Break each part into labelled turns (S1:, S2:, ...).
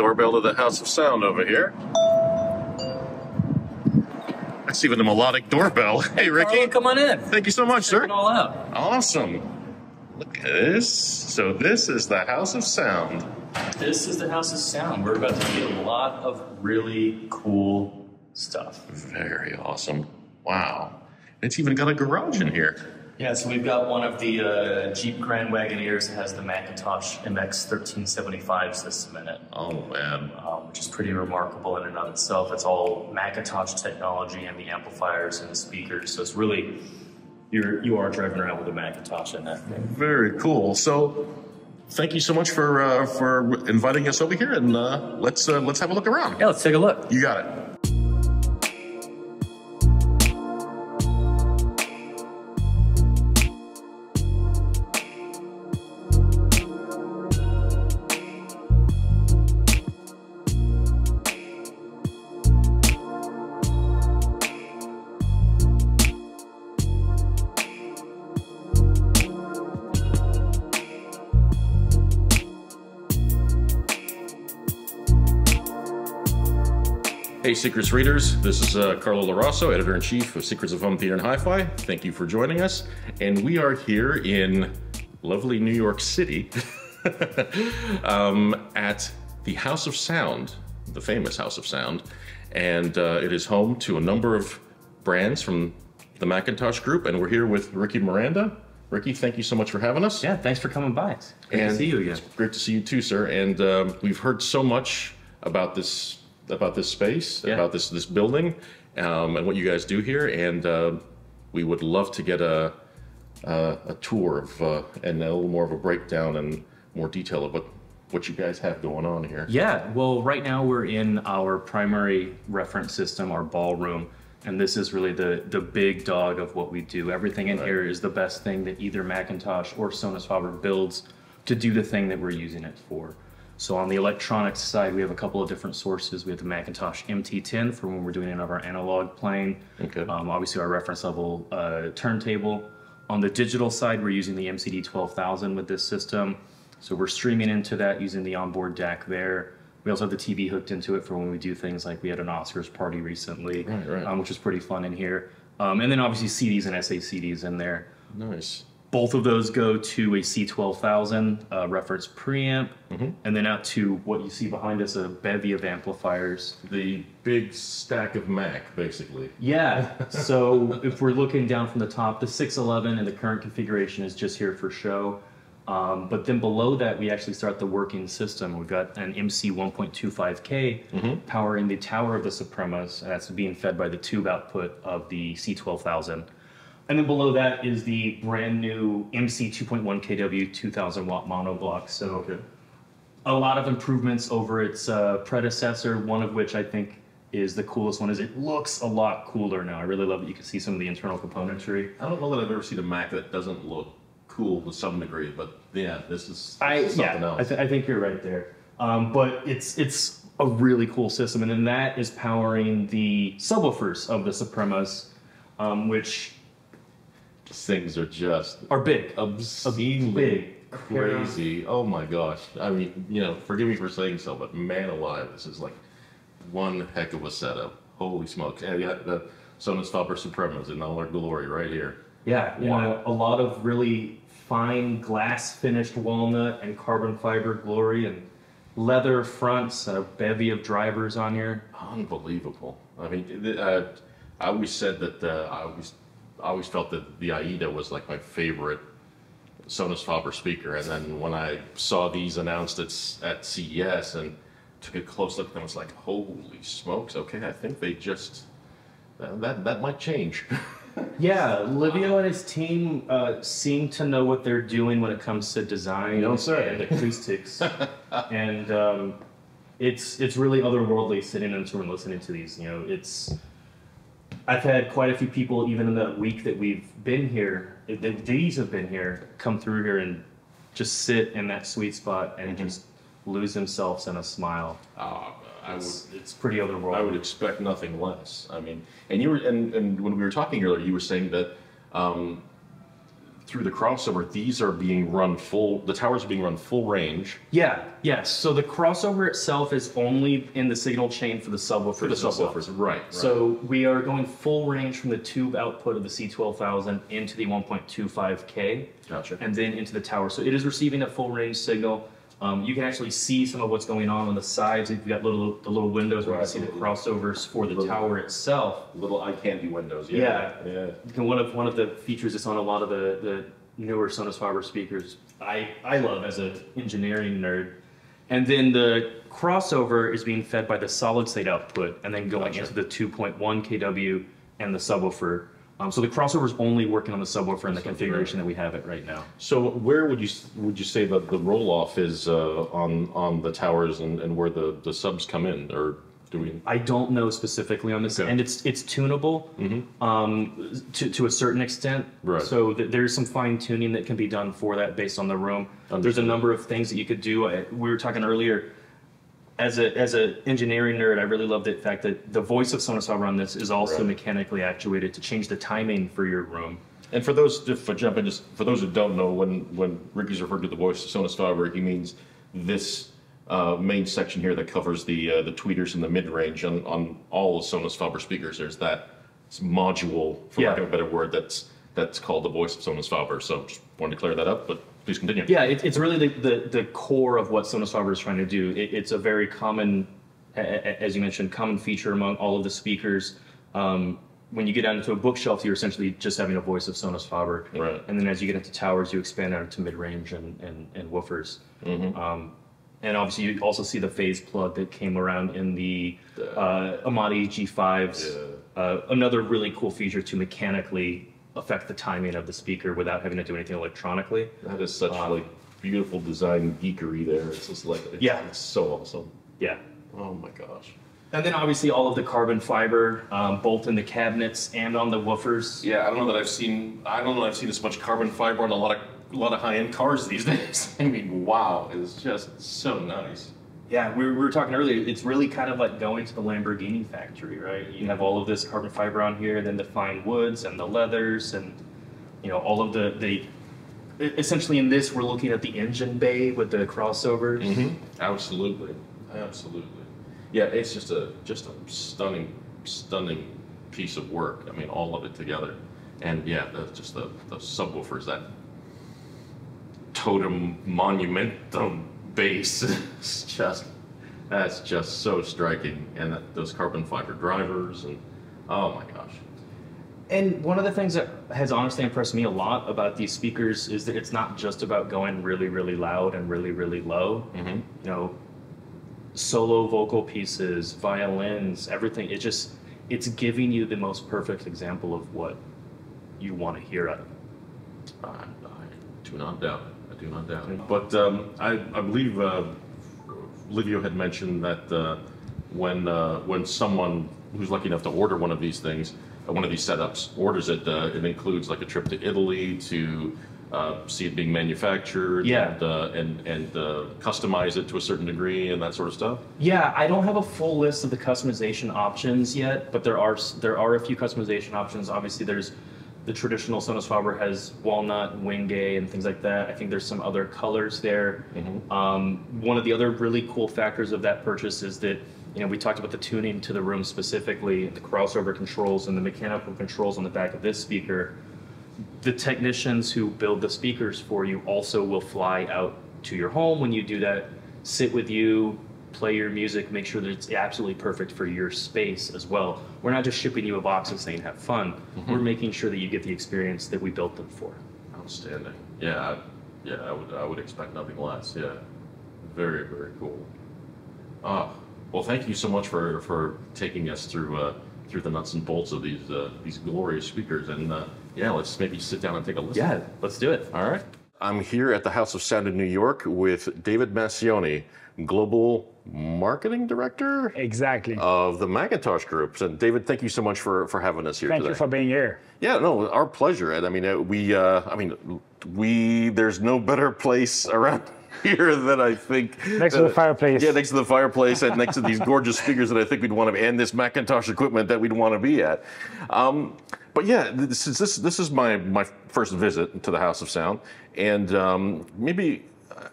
S1: Let's ring the doorbell to the House of Sound over here. That's even a melodic doorbell. Hey, Ricky.
S2: Carlo, come on in.
S1: Thank you so much,
S2: Check
S1: sir.
S2: it all out.
S1: Awesome. Look at this. So this is the House of Sound.
S2: This is the House of Sound. We're about to get a lot of really cool stuff.
S1: Very awesome. Wow. It's even got a garage in here.
S2: Yeah, so we've got one of the uh, Jeep Grand Wagoneers that has the McIntosh MX 1375 system in it,
S1: Oh man.
S2: um, which is pretty remarkable in and of itself. It's all McIntosh technology and the amplifiers and the speakers, so it's really you're you are driving around with a McIntosh in that thing.
S1: Very cool. So thank you so much for uh, for inviting us over here and uh, let's uh, let's have a look around.
S2: Yeah, let's take a look.
S1: You got it. Secrets readers. This is uh, Carlo Lo Raso, editor in chief of Secrets of Home Theater and Hi-Fi. Thank you for joining us. And we are here in lovely New York City um, at the House of Sound, the famous House of Sound. And uh, it is home to a number of brands from the McIntosh Group. And we're here with Ricky Miranda. Ricky, thank you so much for having us.
S2: Yeah, thanks for coming by. It's great
S1: And
S2: to see you again.
S1: It's great to see you too, sir. And um, we've heard so much about this about this space,
S2: Yeah.
S1: about this this building, um, and what you guys do here. And uh, we would love to get a a, a tour of uh, and a little more of a breakdown and more detail of what what you guys have going on here.
S3: Yeah, well, right now we're in our primary reference system, our ballroom, and this is really the the big dog of what we do. Everything in
S1: Right.
S3: here is the best thing that either McIntosh or Sonus Faber builds to do the thing that we're using it for. So on the electronics side, we have a couple of different sources. We have the McIntosh MT10 for when we're doing any of our analog playing.
S1: Okay.
S3: Um, obviously, our reference level uh, turntable. On the digital side, we're using the MCD 12000 with this system. So we're streaming into that using the onboard DAC there. We also have the TV hooked into it for when we do things like we had an Oscars party recently,
S1: Right, right.
S3: Um, which was pretty fun in here. Um, and then obviously CDs and SACDs in there.
S1: Nice.
S3: Both of those go to a C12000 uh, reference preamp,
S1: Mm-hmm.
S3: and then out to what you see behind us, a bevy of amplifiers.
S1: The big stack of Mac, basically.
S3: Yeah. So if we're looking down from the top, the 611 in the current configuration is just here for show. Um, but then below that, we actually start the working system. We've got an MC 1.25K powering the tower of the Supremas, and that's being fed by the tube output of the C12000. And then below that is the brand new MC 2.1 kW 2000 watt monoblock. So a lot of improvements over its uh, predecessor. One of which I think is the coolest one is it looks a lot cooler now. I really love that you can see some of the internal componentry.
S1: I don't know that I've ever seen a Mac that doesn't look cool to some degree, but yeah, this is, this
S3: I
S1: is something
S3: yeah,
S1: else.
S3: I, th- I think you're right there. Um, but it's it's a really cool system, and then that is powering the subwoofers of the Supremas, um, which
S1: things are just
S3: are big.
S1: obscenely
S3: big.
S1: crazy. Oh my gosh. I mean, you know, forgive me for saying so, but man alive, this is like one heck of a setup. Holy smokes. And yeah, the Sonus Faber Supremas in all their glory right here.
S3: Yeah, you
S1: Wow.
S3: know, a lot of really fine glass finished walnut and carbon fiber glory and leather fronts, a bevy of drivers on here.
S1: Unbelievable. I mean, th- uh, I always said that uh, I always, I always felt that the AIDA was like my favorite Sonus Faber speaker, and then when I saw these announced at at CES and took a close look, at them, I was like, holy smokes! Okay, I think they just that that, that might change.
S3: Yeah, Livio and his team uh, seem to know what they're doing when it comes to design
S1: don't
S3: and acoustics, and um, it's it's really otherworldly sitting in this room and listening to these. You know, it's I've had quite a few people, even in the week that we've been here, that these have been here, come through here and just sit in that sweet spot and just lose themselves in a smile.
S1: Uh, I would
S3: It's, it's pretty otherworldly.
S1: I would expect nothing less. I mean, and you were, and, and when we were talking earlier, you were saying that um, through the crossover, these are being run full. The towers are being run full range
S3: Yeah, yes. So the crossover itself is only in the signal chain for the subwoofers.
S1: for the subwoofers, right? right.
S3: So we are going full range from the tube output of the C12000 into the 1.25K.
S1: Gotcha.
S3: And then into the tower. So it is receiving a full range signal. Um, you can actually see some of what's going on on the sides. You've got little the little windows where you
S1: Right.
S3: can see the crossovers for the
S1: Little-
S3: tower itself.
S1: little eye candy windows.
S3: Yeah.
S1: yeah.
S3: And One of one of the features that's on a lot of the, the newer Sonus Faber speakers I, I love as an engineering nerd. And then the crossover is being fed by the solid state output and then going
S1: Gotcha.
S3: into the 2.1 kW and the subwoofer. Um, so the crossover is only working on the subwoofer in the configuration that we have it right now.
S1: So where would you would you say that the roll off is uh, on on the towers and, and where the, the subs come in, or do we?
S3: I don't know specifically on this,
S1: Okay.
S3: and it's it's tunable um, to to a certain extent.
S1: Right.
S3: So th- there's some fine tuning that can be done for that based on the room. There's a number of things that you could do. I- We were talking earlier. As a as an engineering nerd, I really love the fact that the voice of Sonus Faber on this is also
S1: Right.
S3: mechanically actuated to change the timing for your room.
S1: And for those, if I jump in, just for those who don't know, when when Ricky's referred to the voice of Sonus Faber, he means this uh, main section here that covers the uh, the tweeters and the mid range on on all Sonus Faber speakers. There's that module, for lack of a better word, that's that's called the voice of Sonus Faber. So just wanted to clear that up, but please continue.
S3: Yeah, it, it's really the, the, the core of what Sonus Faber is trying to do. It, it's a very common, as you mentioned, common feature among all of the speakers. Um, when you get down into a bookshelf, you're essentially just having a voice of Sonus Faber.
S1: Right.
S3: And then as you get into towers, you expand out into mid-range and, and, and woofers. Um, and obviously, you also see the phase plug that came around in the uh, Amati G5s. Uh, another really cool feature to mechanically affect the timing of the speaker without having to do anything electronically.
S1: That is such like beautiful design geekery there. It's just like it's,
S3: Yeah.
S1: it's so awesome.
S3: Yeah.
S1: Oh my gosh.
S3: And then obviously all of the carbon fiber, um, both in the cabinets and on the woofers.
S1: Yeah, I don't know that I've seen. I don't know that I've seen as much carbon fiber on a lot of a lot of high end cars these days. I mean, wow, it's just so nice.
S3: Yeah, we were, talking earlier. It's really kind of like going to the Lamborghini factory, right? You have all of this carbon fiber on here, then the fine woods and the leathers, and you know all of the the. Essentially, in this, we're looking at the engine bay with the crossovers.
S1: Mm-hmm. Absolutely, absolutely. Yeah, it's just a just a stunning, stunning piece of work. I mean, all of it together, and yeah, the, just the the subwoofers that totem monumentum bass is just that's just so striking, and that, those carbon fiber drivers and oh my gosh.
S3: And one of the things that has honestly impressed me a lot about these speakers is that it's not just about going really, really loud and really, really low.
S1: Mm-hmm.
S3: You know, solo vocal pieces, violins, everything. It just, it's giving you the most perfect example of what you want to hear out of it.
S1: I, I do not doubt it. Not doubt it. But um, I, I believe uh, Livio had mentioned that uh, when uh, when someone who's lucky enough to order one of these things, uh, one of these setups, orders it, uh, it includes like a trip to Italy to uh, see it being manufactured
S3: Yeah.
S1: and uh, and, and customize it to a certain degree and that sort of stuff.
S3: Yeah, I don't have a full list of the customization options yet, but there are there are a few customization options. Obviously, there's the traditional Sonus Faber has walnut, wenge, and things like that. I think there's some other colors there. Um, one of the other really cool factors of that purchase is that you know we talked about the tuning to the room specifically, the crossover controls and the mechanical controls on the back of this speaker the technicians who build the speakers for you also will fly out to your home when you do that, sit with you, play your music, make sure that it's absolutely perfect for your space as well. We're not just shipping you a box and saying have fun. We're making sure that you get the experience that we built them for.
S1: Outstanding. Yeah, I, yeah, I would I would expect nothing less. Yeah, very very cool. Ah, well, thank you so much for for taking us through uh, through the nuts and bolts of these uh, these glorious speakers. And uh, yeah, let's maybe sit down and take a listen.
S3: Yeah, let's do it.
S1: All right. I'm here at the House of Sound in New York with David Massioni, Global Marketing Director
S4: Exactly.
S1: of the McIntosh Group. And David, thank you so much for, for having us here
S4: Thank
S1: today.
S4: you for being here.
S1: Yeah, no, our pleasure. And I mean, uh, we, uh, I mean, we, there's no better place around here than I think.
S4: Next to the fireplace.
S1: Yeah, next to the fireplace and next to these gorgeous figures that I think we'd want to be, and this McIntosh equipment that we'd want to be at. Um, but yeah, this is this this is my my first visit to the House of Sound, and um, maybe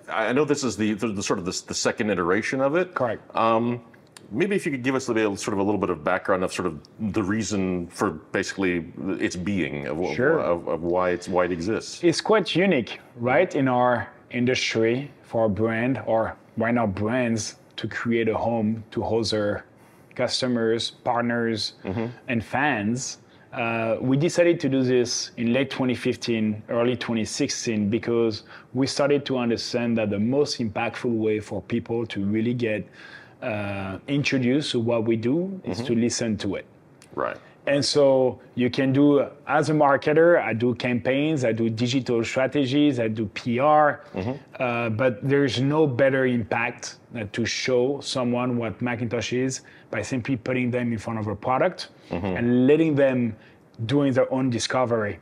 S1: I know this is the, the, the sort of the, the second iteration of it.
S4: Correct.
S1: Um, maybe if you could give us a bit, sort of a little bit of background of sort of the reason for basically its being of,
S4: Sure.
S1: of, of why it's why it exists.
S4: it's quite unique, right, in our industry for a brand or right now brands to create a home to host their customers, partners, and fans. Uh, we decided to do this in late 2015, early 2016, because we started to understand that the most impactful way for people to really get uh, introduced to what we do is to listen to it.
S1: Right.
S4: And so you can do, as a marketer, I do campaigns, I do digital strategies, I do PR, mm-hmm. uh, but there's no better impact than to show someone what McIntosh is by simply putting them in front of a product mm-hmm. and letting them doing their own discovery.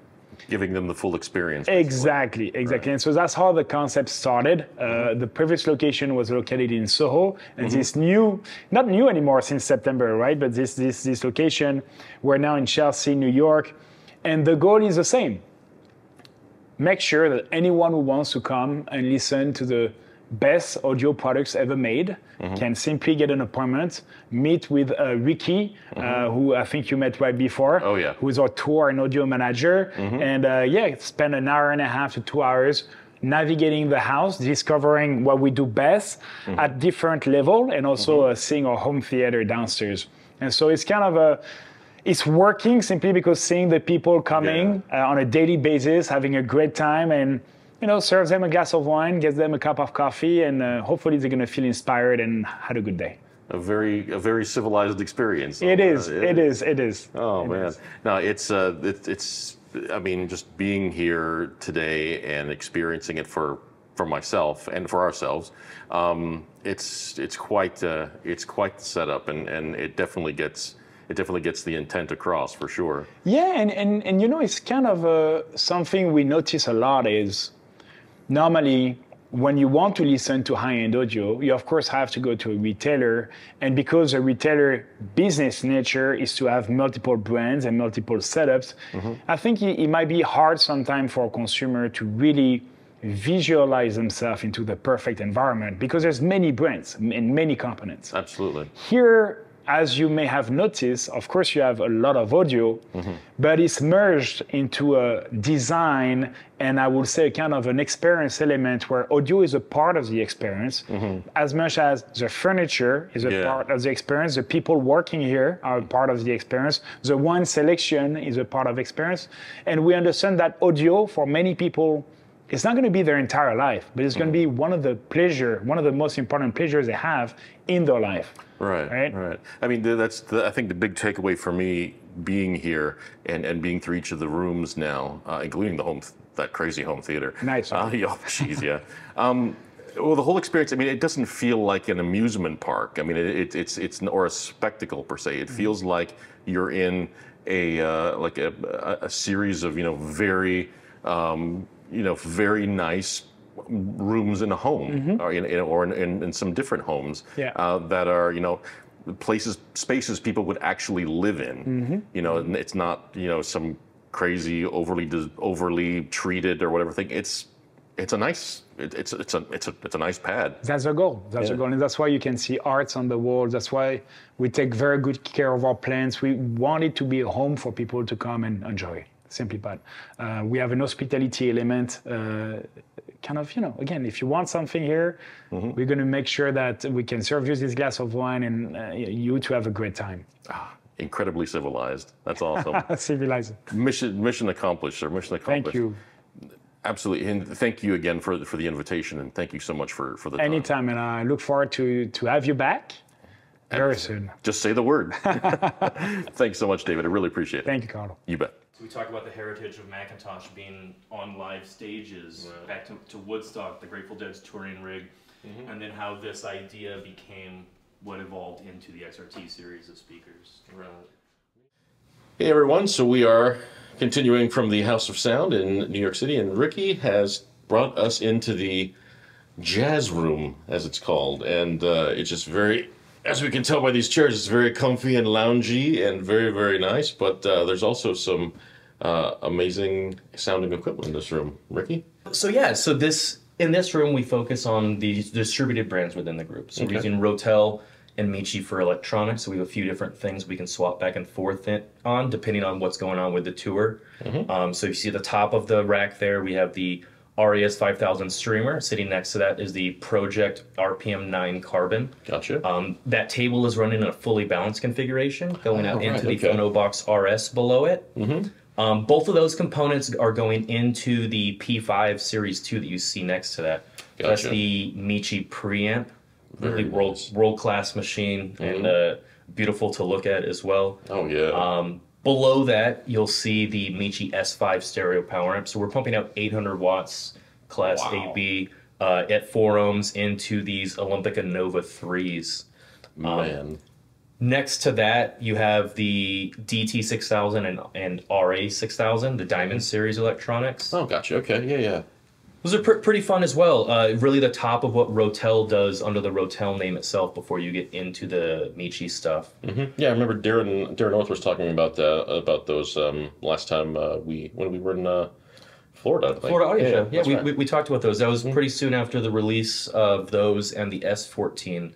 S1: Giving them the full experience.
S4: Exactly, exactly. And so that's how the concept started. Uh, the previous location was located in Soho, and this new, not new anymore since September, right? But this this this location, we're now in Chelsea, New York, and the goal is the same. Make sure that anyone who wants to come and listen to the best audio products ever made can simply get an appointment, meet with uh, Ricky, uh, who I think you met right before.
S1: Oh, yeah.
S4: Who is our tour and audio manager, and uh, yeah, spend an hour and a half to two hours navigating the house, discovering what we do best at different level, and also uh, seeing our home theater downstairs. And so it's kind of a it's working simply because seeing the people coming uh, on a daily basis, having a great time, and you know, serves them a glass of wine, gets them a cup of coffee, and uh, hopefully they're gonna feel inspired and had a good day.
S1: A very a very civilized experience.
S4: It
S1: Uh,
S4: is, it is, it is.
S1: Oh
S4: It
S1: man,
S4: is.
S1: no, it's uh, it, it's. I mean, just being here today and experiencing it for for myself and for ourselves, um, it's it's quite uh, it's quite the setup, and and it definitely gets it definitely gets the intent across for sure.
S4: Yeah, and, and, and you know, it's kind of uh, something we notice a lot is normally when you want to listen to high-end audio, you of course have to go to a retailer, and because a retailer business nature is to have multiple brands and multiple setups, mm-hmm. I think it, it might be hard sometimes for a consumer to really visualize themselves into the perfect environment because there's many brands and many components.
S1: Absolutely.
S4: Here, as you may have noticed, of course, you have a lot of audio, but it's merged into a design and I would say a kind of an experience element where audio is a part of the experience as much as the furniture is a
S1: Yeah.
S4: part of the experience, the people working here are a part of the experience, the wine selection is a part of experience. And we understand that audio for many people it's not going to be their entire life, but it's going to be one of the pleasure, one of the most important pleasures they have in their life.
S1: Right,
S4: Right?
S1: right. I mean, that's the, I think the big takeaway for me being here and, and being through each of the rooms now, uh, including the home, th- that crazy home theater.
S4: Nice,
S1: Uh, yeah, jeez, yeah. Um, well, the whole experience. I mean, it doesn't feel like an amusement park. I mean, it, it, it's it's or a spectacle per se. It feels like you're in a uh, like a, a, a series of you know very um, you know very nice rooms in a home or in, in or in, in, some different homes
S4: Yeah.
S1: uh, that are you know places spaces people would actually live in you know and it's not you know some crazy overly overly treated or whatever thing it's it's a nice it, it's it's a it's a it's a nice pad
S4: That's the goal. That's
S1: Yeah.
S4: goal. And that's why you can see arts on the walls. That's why we take very good care of our plants. We want it to be a home for people to come and enjoy. Simply put. Uh, we have an hospitality element. Uh, kind of, you know, again, if you want something here,
S1: Mm-hmm.
S4: we're going to make sure that we can serve you this glass of wine and uh, you to have a great time.
S1: Ah, incredibly civilized that's awesome
S4: Civilized.
S1: mission mission accomplished sir. mission accomplished
S4: Thank you.
S1: absolutely and thank you again for the, for the invitation and thank you so much for for the time.
S4: Anytime. And I look forward to, to have you back very soon.
S1: just say the word thanks so much david i really appreciate it
S4: Thank you, Carlo.
S1: you bet
S3: So we talked about the heritage of McIntosh being on live stages, back to, to Woodstock, the Grateful Dead's touring rig, and then how this idea became what evolved into the XRT series of speakers.
S1: Hey everyone, so we are continuing from the House of Sound in New York City, and Ricky has brought us into the jazz room, as it's called, and uh, it's just very as we can tell by these chairs, it's very comfy and loungy and very, very nice. But uh, there's also some uh, amazing sounding equipment in this room. Ricky?
S3: So yeah, so this in this room we focus on the distributed brands within the group. So
S1: Okay.
S3: we're using Rotel and Michi for electronics. So we have a few different things we can swap back and forth in, on depending on what's going on with the tour. Um, so you see the top of the rack there, we have the RES 5000 streamer. Sitting next to that is the Pro-Ject RPM 9 Carbon.
S1: Gotcha.
S3: Um, that table is running in a fully balanced configuration, going out
S1: Oh,
S3: into
S1: right,
S3: the
S1: okay.
S3: PhonoBox RS below it. Um, both of those components are going into the P5 Series 2 that you see next to that.
S1: Gotcha.
S3: That's the Michi preamp, really
S1: Very
S3: world
S1: nice.
S3: world class machine and uh, beautiful to look at as well.
S1: oh, yeah.
S3: Um, below that, you'll see the Michi S5 stereo power amp. So we're pumping out 800 watts class
S1: Wow.
S3: AB uh, at four ohms into these Olympica Nova 3s.
S1: Man.
S3: Next to that, you have the DT6000 and, and RA6000, the Diamond Series electronics.
S1: Oh, gotcha. Okay. Yeah, yeah.
S3: Those are pr- pretty fun as well. Uh, really, the top of what Rotel does under the Rotel name itself before you get into the Michi stuff.
S1: Yeah, I remember Darren Darren North was talking about uh, about those um, last time uh, we when we were in uh, Florida. I.
S3: Florida Audio Show. Yeah, we,
S1: right.
S3: we, we talked about those. That was pretty soon after the release of those and the S14,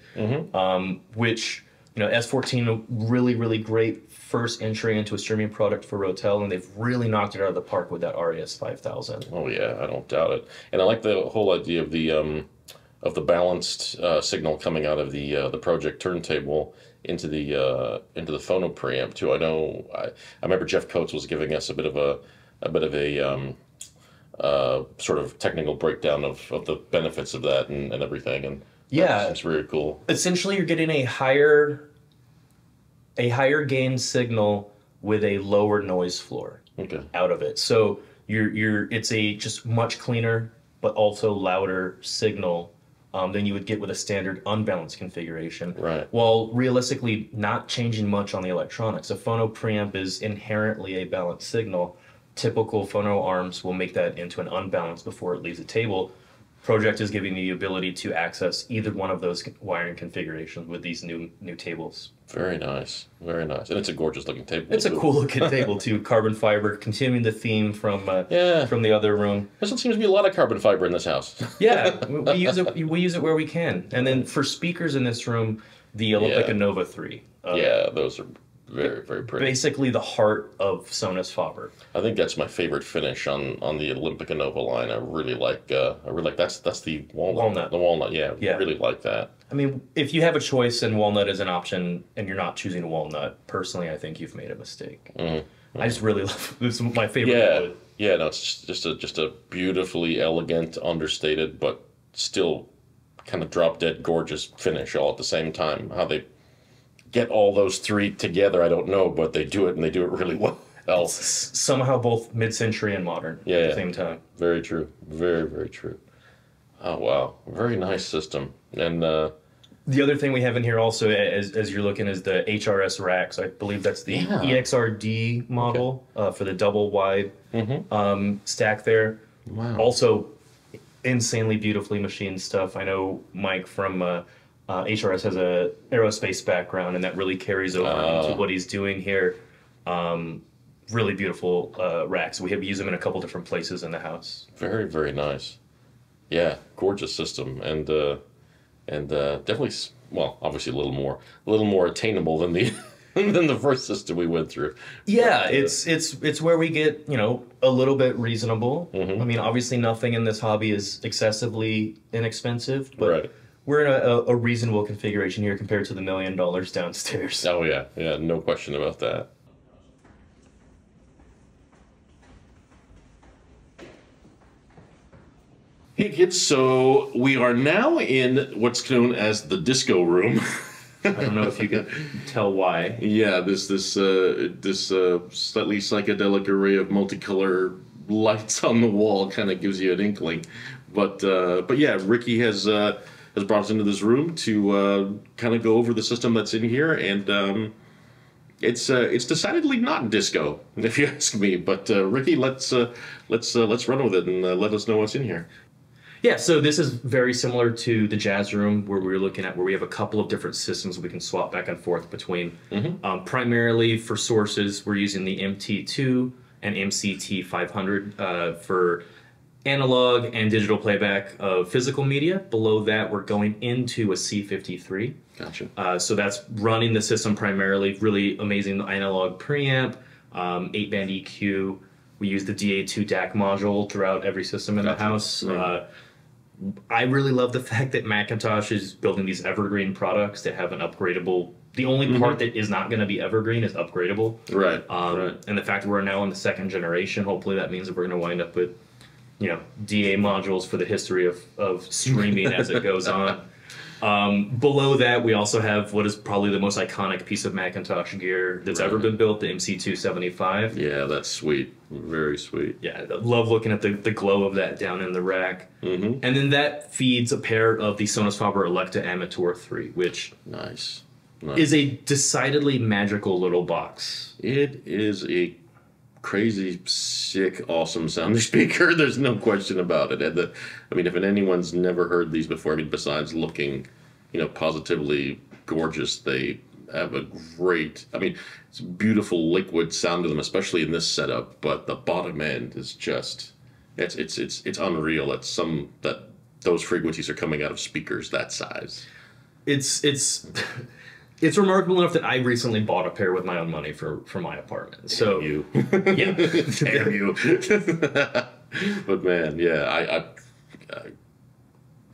S3: um, which, you know, S14, really, really great first entry into a streaming product for Rotel, and they've really knocked it out of the park with that RES 5000.
S1: Oh yeah, I don't doubt it. And I like the whole idea of the um, of the balanced uh, signal coming out of the uh, the Pro-Ject turntable into the uh, into the phono preamp too. I know I, I remember Jeff Coates was giving us a bit of a a bit of a um, uh, sort of technical breakdown of, of the benefits of that and, and everything. And
S3: Yeah.
S1: it's really cool.
S3: essentially you're getting a higher a higher gain signal with a lower noise floor
S1: Okay.
S3: out of it. So you're you're it's a just much cleaner but also louder signal um, than you would get with a standard unbalanced configuration.
S1: Right.
S3: While realistically not changing much on the electronics. A phono preamp is inherently a balanced signal. Typical phono arms will make that into an unbalanced before it leaves the table. Pro-Ject is giving the ability to access either one of those wiring configurations with these new new tables.
S1: Very nice. Very nice. And it's a gorgeous looking table.
S3: It's a cool looking table too. Carbon fiber, continuing the theme from uh,
S1: Yeah.
S3: from the other room.
S1: There doesn't seem to be a lot of carbon fiber in this house.
S3: Yeah, we, we use it. We use it where we can. And then for speakers in this room, the Olympica
S1: Yeah.
S3: Nova Three. Uh,
S1: yeah, those are very, very pretty.
S3: Basically, the heart of Sonus Faber.
S1: I think that's my favorite finish on on the Olympica Nova line. I really like. Uh, I really like that's that's the walnut.
S3: Walnut.
S1: The walnut. Yeah.
S3: Yeah.
S1: Really like that.
S3: I mean, if you have a choice and walnut is an option, and you're not choosing a walnut, personally, I think you've made a mistake. I just really love this. Is my favorite
S1: Yeah.
S3: wood.
S1: Yeah. No, it's just, just a just a beautifully elegant, understated, but still kind of drop dead gorgeous finish all at the same time. How they get all those three together, I don't know, but they do it and they do it really well.
S3: S- somehow both mid-century and modern
S1: Yeah,
S3: at
S1: yeah.
S3: the same time.
S1: Very true. Very, very true. Oh wow. Very nice system. And uh
S3: The other thing we have in here also, as, as you're looking, is the HRS racks. I believe that's the
S1: Yeah.
S3: EXRD model uh, for the double wide um, stack there.
S1: Wow.
S3: Also, insanely beautifully machined stuff. I know Mike from uh, uh, HRS has a aerospace background, and that really carries over
S1: Ah.
S3: into what he's doing here. Um, really beautiful uh, racks. We have used them in a couple different places in the house.
S1: Very, very nice. Yeah, gorgeous system, and uh, and uh, definitely, well, obviously a little more, a little more attainable than the than the first system we went through.
S3: Yeah,
S1: But, uh,
S3: it's it's it's where we get you know a little bit reasonable.
S1: Mm-hmm.
S3: I mean, obviously nothing in this hobby is excessively inexpensive, but
S1: Right.
S3: We're in a, a, reasonable configuration here compared to the million dollars downstairs.
S1: Oh yeah, yeah, no question about that. Hey kids, so we are now in what's known as the disco room.
S3: I don't know if you can tell why.
S1: Yeah, this this uh, this uh, slightly psychedelic array of multicolor lights on the wall kind of gives you an inkling. But uh, but yeah, Ricky has uh, has brought us into this room to uh, kind of go over the system that's in here, and um, it's uh, it's decidedly not disco, if you ask me. But uh, Ricky, let's uh, let's uh, let's run with it and uh, let us know what's in here.
S3: Yeah, so this is very similar to the jazz room where we were looking at where we have a couple of different systems we can swap back and forth between. Um, primarily for sources, we're using the MT2 and MCT 500 uh, for analog and digital playback of physical media. Below that, we're going into a C53.
S1: Gotcha.
S3: Uh, so that's running the system primarily. Really amazing analog preamp, um, eight band EQ. We use the DA2 DAC module throughout every system in the house.
S1: Right.
S3: Uh, I really love the fact that McIntosh is building these evergreen products that have an upgradable. The only part that is not going to be evergreen is upgradable.
S1: Right.
S3: Um,
S1: right.
S3: And the fact that we're now in the second generation, hopefully that means that we're going to wind up with, you know, DA modules for the history of, of streaming as it goes on. Um, below that, we also have what is probably the most iconic piece of McIntosh gear that's ever been built, the MC275.
S1: Yeah, that's sweet. Very sweet.
S3: Yeah, love looking at the, the glow of that down in the rack.
S1: Mm-hmm.
S3: And then that feeds a pair of the Sonus Faber Electa Amator 3, which
S1: Nice. nice.
S3: is a decidedly magical little box.
S1: It is a crazy, sick, awesome sounding speaker. There's no question about it. And the, I mean, if anyone's never heard these before, I mean, besides looking, you know, positively gorgeous, they have a great. I mean, it's beautiful liquid sound to them, especially in this setup. But the bottom end is just, it's it's it's it's unreal. It's some that those frequencies are coming out of speakers that size.
S3: it's it's it's remarkable enough that I recently bought a pair with my own money for for my apartment. So
S1: you.
S3: yeah,
S1: Damn you. but man, yeah, I, I, I,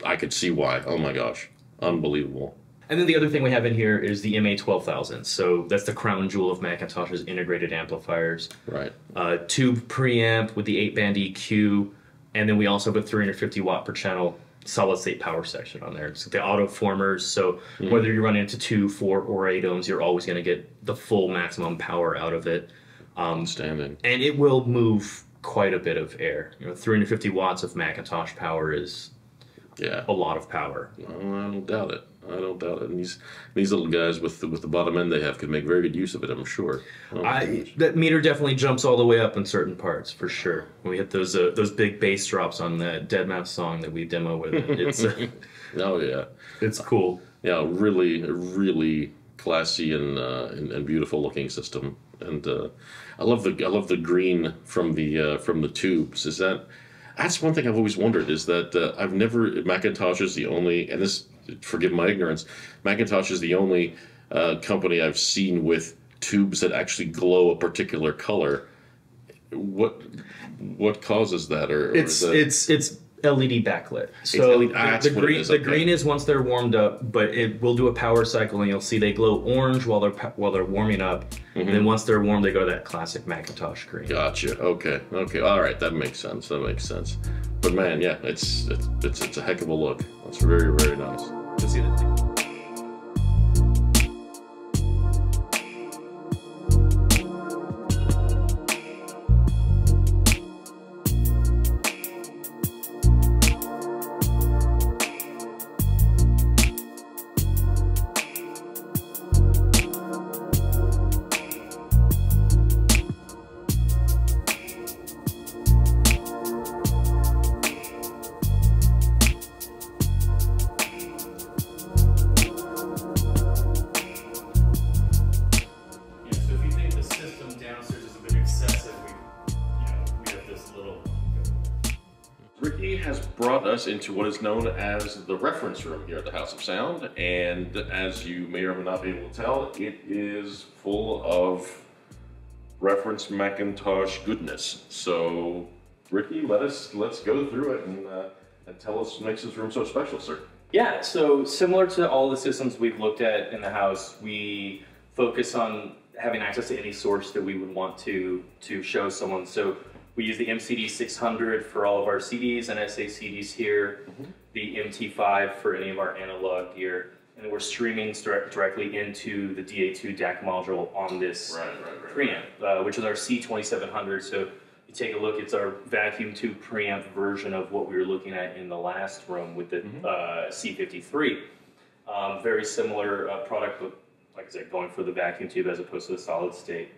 S1: I could see why. Oh my gosh, unbelievable.
S3: and then the other thing we have in here is the MA twelve thousand. So that's the crown jewel of McIntosh's integrated amplifiers.
S1: Right.
S3: Uh, tube preamp with the eight band EQ, and then we also have a three hundred fifty watt per channel solid state power section on there. It's the auto formers. So mm-hmm. whether you run into two, four, or eight ohms, you're always going to get the full maximum power out of it.
S1: Um, Outstanding.
S3: and it will move quite a bit of air. You know, 350 watts of McIntosh power is
S1: Yeah.
S3: a lot of power.
S1: I don't doubt it. I don't doubt it. And these these little guys with the, with the bottom end they have could make very good use of it. I'm sure. Oh,
S3: I that meter definitely jumps all the way up in certain parts for sure. When we hit those uh, those big bass drops on that deadmau5 song that we demo with it, it's uh,
S1: oh yeah.
S3: it's cool.
S1: Yeah. Really, really classy and uh, and, and beautiful looking system. And uh, I love the I love the green from the uh, from the tubes. Is that that's one thing I've always wondered is that uh, I've never McIntosh is the only and this forgive my ignorance McIntosh is the only uh, company I've seen with tubes that actually glow a particular color. What what causes that or, or
S3: It's
S1: that,
S3: it's it's LED backlit. So
S1: LED
S3: the- the, green
S1: is,
S3: the green is once they're warmed up, but it will do a power cycle and you'll see they glow orange while they're while they're warming up. And then mm-hmm. once they're warm, they go to that classic McIntosh green.
S1: Gotcha. Okay. Okay. All right. That makes sense. That makes sense. But man, yeah, it's it's it's, it's a heck of a look. That's very very nice. What is known as the reference room here at the House of Sound, and as you may or may not be able to tell, it is full of reference McIntosh goodness. So, Ricky, let us let's go through it and uh, and tell us what makes this room so special, sir.
S3: Yeah, so similar to all the systems we've looked at in the house, we focus on having access to any source that we would want to to show someone. So we use the MCD 600 for all of our CDs and SA CDs here, the MT5 for any of our analog gear, and we're streaming direct, directly into the DA2 DAC module on this
S1: Right, right, right.
S3: preamp, uh, which is our C2700. So you take a look, it's our vacuum tube preamp version of what we were looking at in the last room with the uh, C53. Um, very similar uh, product, but like I said, going for the vacuum tube as opposed to the solid state.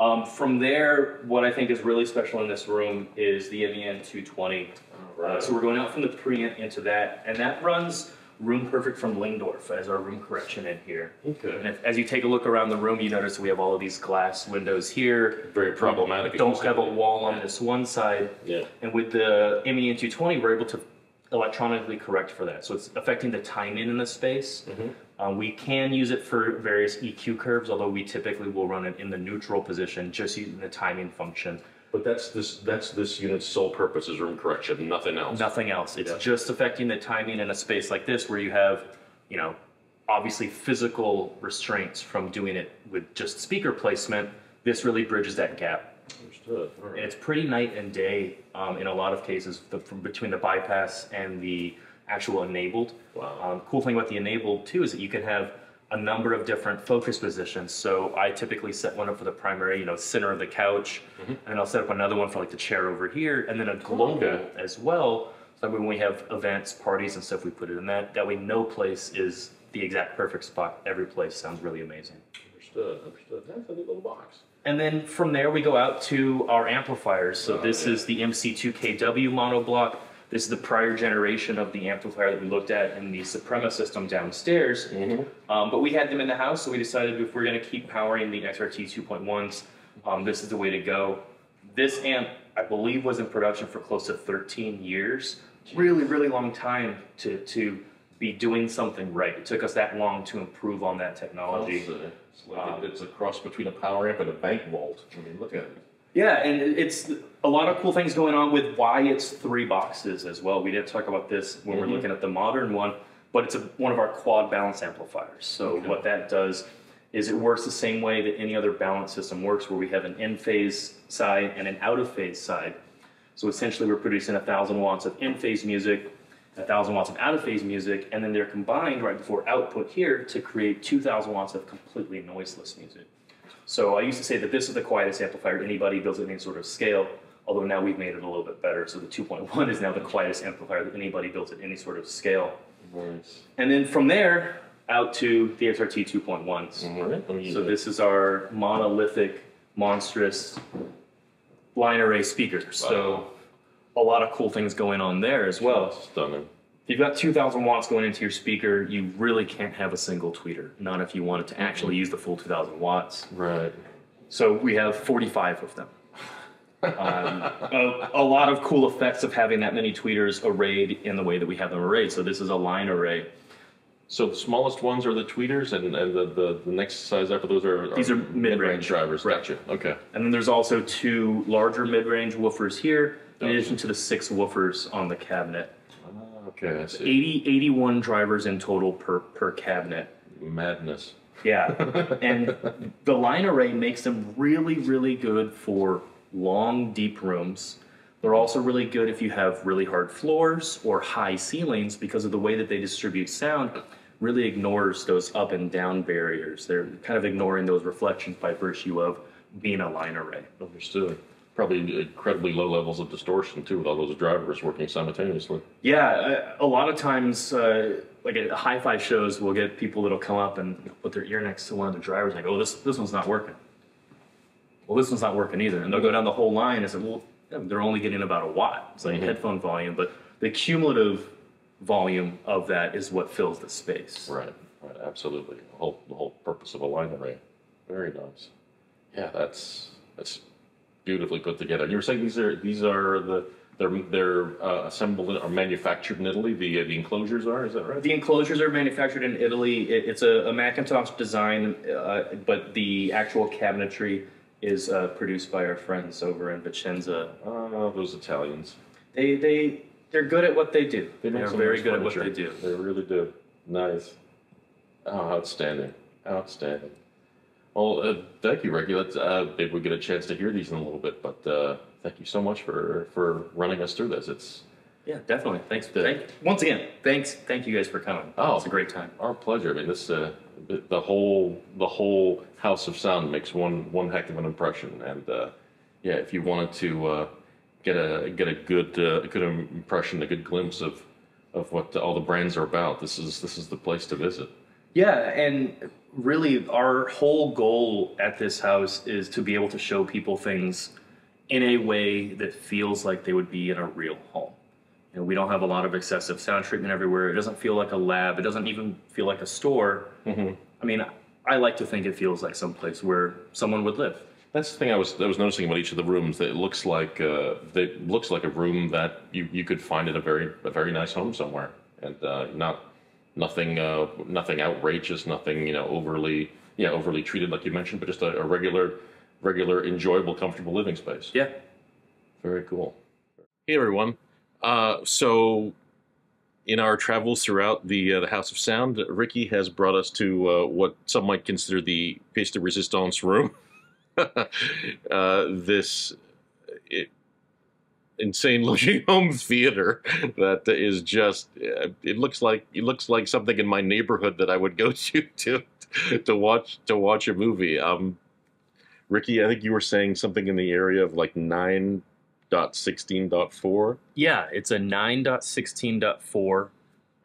S3: Um, from there, what I think is really special in this room is the MEN 220. Uh, so we're going out from the preamp into that, and that runs room perfect from Lyngdorf as our room correction in here.
S1: Okay.
S3: And if, as you take a look around the room, you notice we have all of these glass windows here.
S1: Very problematic.
S3: Don't have a wall on this one side.
S1: Yeah.
S3: And with the MEN 220, we're able to electronically correct for that. So it's affecting the timing in the space. Um, we can use it for various EQ curves, although we typically will run it in the neutral position, just using the timing function.
S1: But that's this that's this unit's sole purpose is room correction, nothing else.
S3: Nothing else. It's
S1: Yeah.
S3: just affecting the timing in a space like this where you have, you know, obviously physical restraints from doing it with just speaker placement. This really bridges that gap.
S1: Understood. All
S3: And it's pretty night and day um, in a lot of cases the, from between the bypass and the actual enabled.
S1: Wow.
S3: Um, cool thing about the enabled too is that you can have a number of different focus positions. So I typically set one up for the primary, you know, center of the couch, and I'll set up another one for like the chair over here, and then a global
S1: Okay.
S3: as well. So when we have events, parties, and stuff, we put it in that. That way, no place is the exact perfect spot. Every place sounds really amazing.
S1: Understood. Understood. That's a neat little box.
S3: And then from there, we go out to our amplifiers. So
S1: Oh,
S3: this
S1: yeah.
S3: is the MC2KW monoblock. This is the prior generation of the amplifier that we looked at in the Suprema system downstairs. Um, but we had them in the house, so we decided if we're going to keep powering the XRT 2.1s, um, this is the way to go. This amp, I believe, was in production for close to 13 years. Really, really long time to, to be doing something right. It took us that long to improve on that technology.
S1: It's, uh, it's like it's a cross between a power amp and a bank vault. I mean, look at it.
S3: Yeah, and it's a lot of cool things going on with why it's three boxes as well. We didn't talk about this when we're mm-hmm. looking at the modern one, but it's a, one of our quad balance amplifiers. So what that does is it works the same way that any other balance system works, where we have an in phase side and an out of phase side. So essentially, we're producing a thousand watts of in phase music, a thousand watts of out of phase music, and then they're combined right before output here to create two thousand watts of completely noiseless music. So I used to say that this is the quietest amplifier anybody builds at any sort of scale, although now we've made it a little bit better. So the 2.1 is now the quietest amplifier that anybody builds at any sort of scale.
S1: Nice.
S3: And then from there out to the XRT 2.1s.
S1: All right. Let me use
S3: So this is our monolithic, monstrous line array speaker. So a lot of cool things going on there as well.
S1: Stunning.
S3: You've got 2,000 watts going into your speaker, you really can't have a single tweeter. Not if you wanted to actually use the full 2,000 watts.
S1: Right.
S3: So we have 45 of them. Um, a, a lot of cool effects of having that many tweeters arrayed in the way that we have them arrayed. So this is a line array.
S1: So the smallest ones are the tweeters, and, and the, the, the next size after those are,
S3: These are mid-range.
S1: drivers.
S3: Right.
S1: Gotcha. Okay.
S3: And then there's also two larger mid-range woofers here, in addition to the six woofers on the cabinet.
S1: Okay. I see.
S3: 80, 81 drivers in total per, per cabinet.
S1: Madness.
S3: Yeah. and the line array makes them really, really good for long, deep rooms. They're also really good if you have really hard floors or high ceilings because of the way that they distribute sound really ignores those up and down barriers. They're kind of ignoring those reflections by virtue of being a line array.
S1: Understood. Probably incredibly low levels of distortion too, with all those drivers working simultaneously.
S3: Yeah, a, a lot of times, uh, like at hi-fi shows, we'll get people that'll come up and put their ear next to one of the drivers and go, "Oh, this this one's not working." Well, this one's not working either, and they'll go down the whole line and say, "Well, they're only getting about a watt." It's like headphone volume, but the cumulative volume of that is what fills the space.
S1: Right. Right. Absolutely. The whole the whole purpose of a line array. Very nice. Yeah, that's that's beautifully put together. And you were saying these are these are the they're they're uh, assembled in- or manufactured in Italy. The uh, the enclosures are. Is that right?
S3: The enclosures are manufactured in Italy. It, it's a, a McIntosh design, uh, but the actual cabinetry is uh, produced by our friends over in Vicenza.
S1: Oh, those Italians.
S3: They they they're good at what they do. They are very good at what they do.
S1: They really do. Nice. Oh, outstanding. Outstanding. Well, uh, thank you, Ricky. Let's, uh, maybe we get a chance to hear these in a little bit, but uh, thank you so much for, for running us through this. It's
S3: Yeah, definitely. Thanks.
S1: The-
S3: Thank, once again, thanks. Thank you guys for coming.
S1: Oh.
S3: it's a great time.
S1: our pleasure. I mean, this uh, the- the whole the whole House of Sound makes one one heck of an impression, and uh, yeah, if you wanted to uh, get a get a good uh, a good impression, a good glimpse of of what all the brands are about, this is this is the place to visit.
S3: Yeah, and really, our whole goal at this house is to be able to show people things in a way that feels like they would be in a real home. You know, we don't have a lot of excessive sound treatment everywhere. It doesn't feel like a lab. It doesn't even feel like a store. I mean, I like to think it feels like someplace where someone would live.
S1: That's the thing I was I was noticing about each of the rooms. That it looks like uh, it looks like a room that you, you could find in a very a very nice home somewhere, and uh, not nothing uh, nothing outrageous, nothing you know overly yeah overly treated like you mentioned, but just a, a regular regular enjoyable comfortable living space.
S3: Yeah.
S1: Very cool. Hey everyone. Uh, so, in our travels throughout the uh, the House of Sound, Ricky has brought us to uh, what some might consider the pièce de résistance room. uh, this it, insane looking home theater that is just uh, it looks like it looks like something in my neighborhood that I would go to to to watch to watch a movie. Um, Ricky, I think you were saying something in the area of like nine dot sixteen dot four.
S3: Yeah, it's a 9.16.4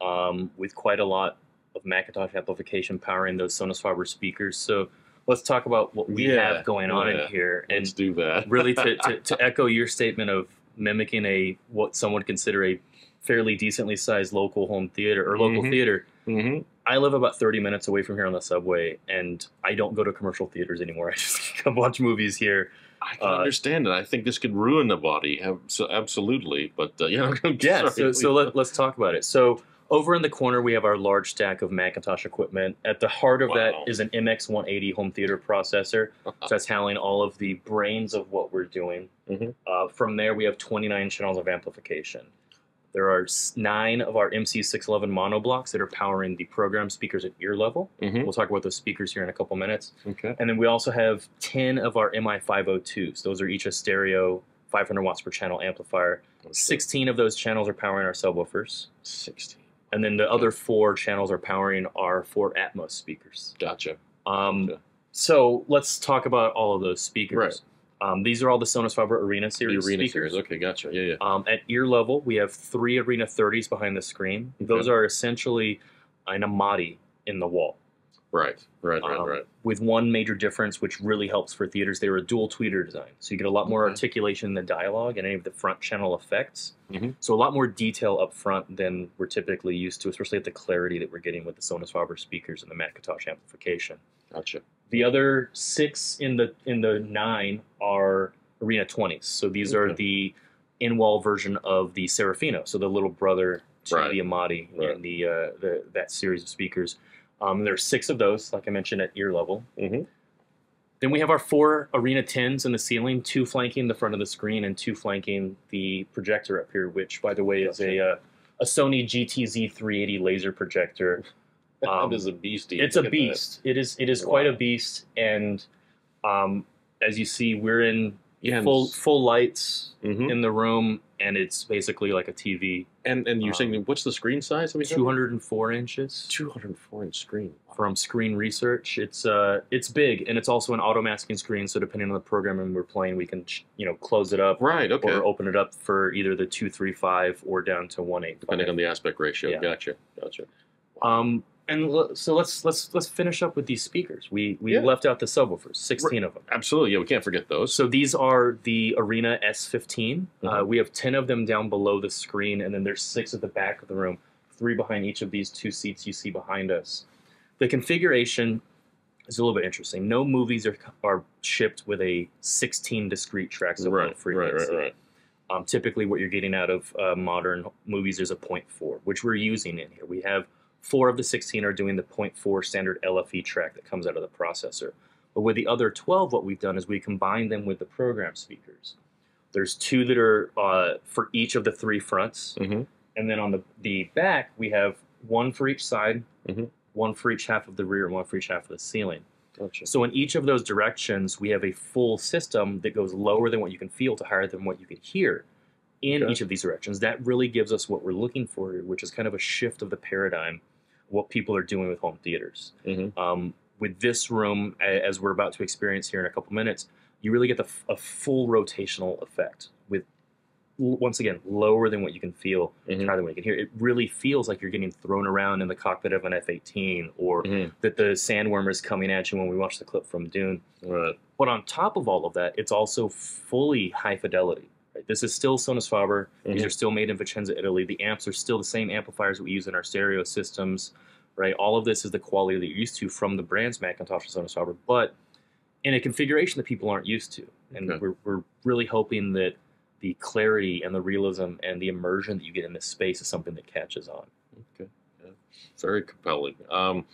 S3: um, with quite a lot of McIntosh amplification powering those Sonus Faber speakers. So let's talk about what we
S1: Yeah,
S3: have going on
S1: yeah.
S3: in here. And
S1: Let's do that.
S3: really to, to, to echo your statement of mimicking a what some would consider a fairly decently sized local home theater or local
S1: Mhm.
S3: theater.
S1: hmm
S3: I live about 30 minutes away from here on the subway, and I don't go to commercial theaters anymore. I just come watch movies here.
S1: I can
S3: Uh,
S1: understand it. I think this could ruin the body. So absolutely, but uh, yeah,
S3: Yeah, so, so let, let's talk about it. So over in the corner, we have our large stack of McIntosh equipment. At the heart of
S1: Wow.
S3: that is an MX180 home theater processor. so that's handling all of the brains of what we're doing.
S1: Mhm.
S3: Uh, from there, we have 29 channels of amplification. There are nine of our MC611 mono blocks that are powering the program speakers at ear level.
S1: Mhm.
S3: We'll talk about those speakers here in a couple minutes.
S1: Okay.
S3: And then we also have 10 of our MI502s. Those are each a stereo 500 watts per channel amplifier. 16 of those channels are powering our subwoofers.
S1: Sixteen.
S3: And then the other four channels are powering our four Atmos speakers.
S1: Gotcha.
S3: Um,
S1: Gotcha.
S3: So let's talk about all of those speakers.
S1: Right.
S3: Um, these are all the Sonus Faber Arena
S1: The
S3: series
S1: arena
S3: speakers.
S1: series. Okay, gotcha. Yeah, yeah.
S3: Um, at ear level, we have three Arena 30s behind the screen. Those
S1: Okay.
S3: are essentially an Amati in the wall.
S1: Right, right, right,
S3: Um,
S1: right.
S3: With one major difference, which really helps for theaters, they were a dual tweeter design. So you get a lot more
S1: Okay.
S3: articulation in the dialogue and any of the front channel effects.
S1: Mhm.
S3: So a lot more detail up front than we're typically used to, especially at the clarity that we're getting with the Sonus Faber speakers and the McIntosh amplification.
S1: Gotcha.
S3: The other six in the in the nine are Arena 20s. So these are the in-wall version of the Serafino, so the little brother to
S1: Right.
S3: the Amati
S1: Right.
S3: in the, uh, the that series of speakers. Um, there's six of those, like I mentioned, at ear level.
S1: hmm
S3: Then we have our four Arena 10s in the ceiling, two flanking the front of the screen and two flanking the projector up here, which, by the way, is a uh, a Sony GTZ 380 laser projector. Um,
S1: that is a beastie.
S3: it's a
S1: at that.
S3: beast. It is it is quite a beast, and um, as you see, we're in
S1: Yeah,
S3: full full lights
S1: Mhm.
S3: in the room, and it's basically like a TV,
S1: And and you're
S3: um,
S1: saying what's the screen size? Let me
S3: 204 inches.
S1: 204 inch screen.
S3: from Screen Research. It's uh, it's big, and it's also an auto masking screen. So depending on the programming we're playing, we can you know close it up
S1: Right. Okay.
S3: or open it up for either the two three five or down to one eight
S1: Depending on the aspect ratio.
S3: Yeah.
S1: Gotcha. Gotcha.
S3: Um, and l- so let's let's let's finish up with these speakers. We we
S1: Yeah.
S3: left out the subwoofers, sixteen of them.
S1: Absolutely. Yeah, we can't forget those.
S3: So these are the Arena S15. Uh,
S1: Mhm.
S3: we have 10 of them down below the screen, and then there's six at the back of the room, three behind each of these two seats you see behind us. The configuration is a little bit interesting. No movies are, are shipped with a 16 discrete tracks of
S1: right, right,
S3: frequency.
S1: right, right.
S3: Um, typically, what you're getting out of uh, modern movies is a 0.4, which we're using in here. We have four of the 16 are doing the 0.4 standard LFE track that comes out of the processor. But with the other 12, what we've done is we combine them with the program speakers. There's two that are uh, for each of the three fronts.
S1: Mm-hmm.
S3: And then on the, the back, we have one for each side,
S1: Mhm.
S3: one for each half of the rear, and one for each half of the ceiling.
S1: Gotcha.
S3: So in each of those directions, we have a full system that goes lower than what you can feel to higher than what you can hear in
S1: Okay.
S3: each of these directions. That really gives us what we're looking for, which is kind of a shift of the paradigm, what people are doing with home theaters.
S1: Mhm.
S3: Um, with this room, as we're about to experience here in a couple minutes, you really get the, f- a full rotational effect with once again lower than what you can feel,
S1: Mhm.
S3: higher than what you can hear. It really feels like you're getting thrown around in the cockpit of an F-18, or
S1: Mhm.
S3: that the sandworm is coming at you when we watch the clip from Dune.
S1: Right.
S3: But on top of all of that, it's also fully high fidelity. Right? This is still Sonus Faber. These
S1: Mhm.
S3: are still made in Vicenza, Italy. The amps are still the same amplifiers that we use in our stereo systems. Right? All of this is the quality that you're used to from the brands McIntosh and Sonus Faber, but in a configuration that people aren't used to. And
S1: Okay.
S3: we're, we're really hoping that the clarity and the realism and the immersion that you get in this space is something that catches on.
S1: Okay. Very compelling. Um,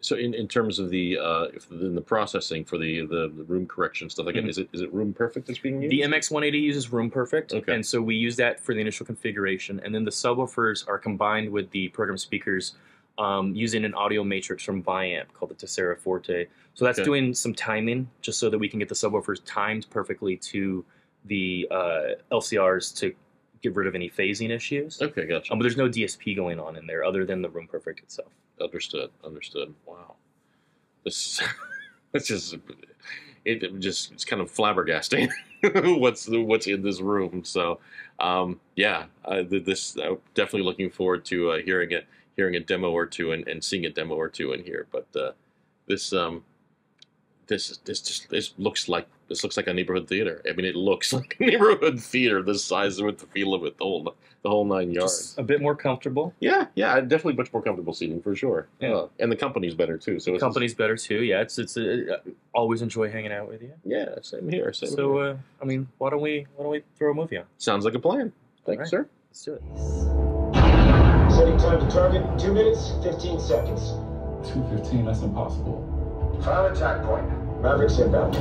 S1: so in, in terms of the uh, if in the processing for the, the, the room correction stuff, again,
S3: Mhm.
S1: is it is it room perfect that's being used?
S3: The MX180 uses Room Perfect,
S1: Okay.
S3: and so we use that for the initial configuration. And then the subwoofers are combined with the program speakers um, using an audio matrix from Viamp called the Tessera Forte. So that's
S1: Okay.
S3: doing some timing just so that we can get the subwoofers timed perfectly to the uh, LCRs to get rid of any phasing issues.
S1: Okay, gotcha.
S3: Um, but there's no DSP going on in there other than the Room Perfect itself.
S1: Understood. Understood. Wow. This it's just it, it just it's kind of flabbergasting what's what's in this room. So um, yeah, I, th- this uh, definitely looking forward to uh, hearing it, hearing a demo or two, and, and seeing a demo or two in here. But uh, this um, this is- this just this looks like this looks like a neighborhood theater. I mean, it looks like a neighborhood theater. The size of it, the feel of it, the whole the whole nine yards.
S3: Just a bit more comfortable.
S1: Yeah, yeah, definitely much more comfortable seating for sure.
S3: Yeah.
S1: Uh, and the company's better too. So
S3: The
S1: it's
S3: company's better too. Yeah, it's it's uh, always enjoy hanging out with you.
S1: yeah, same here. Same
S3: So,
S1: here.
S3: uh, I mean, why don't we why don't we throw a movie on?
S1: Sounds like a plan. Thank you, sir.
S3: Let's do it.
S5: Setting time to target, 2 minutes, 15 seconds.
S6: 215, that's impossible.
S5: File attack point. Mavericks inbound.